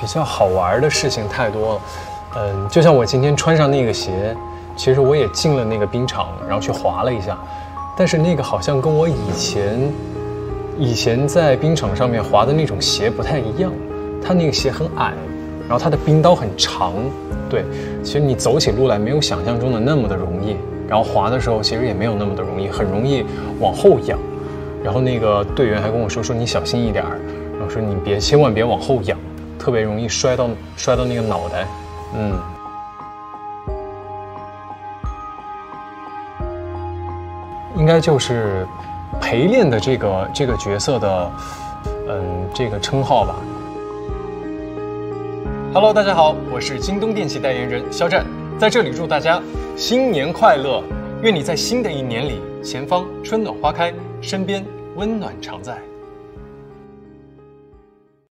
比较好玩的事情太多了。嗯，就像我今天穿上那个鞋，其实我也进了那个冰场，然后去滑了一下，但是那个好像跟我以前以前在冰场上面滑的那种鞋不太一样，它那个鞋很矮，然后它的冰刀很长，对，其实你走起路来没有想象中的那么的容易，然后滑的时候其实也没有那么的容易，很容易往后仰，然后那个队员还跟我说说你小心一点儿，然后说你别千万别往后仰，特别容易摔到摔到那个脑袋，嗯。应该就是陪练的这个这个角色的，嗯，这个称号吧。Hello，大家好，我是京东电器代言人肖战，在这里祝大家新年快乐，愿你在新的一年里前方春暖花开，身边温暖常在。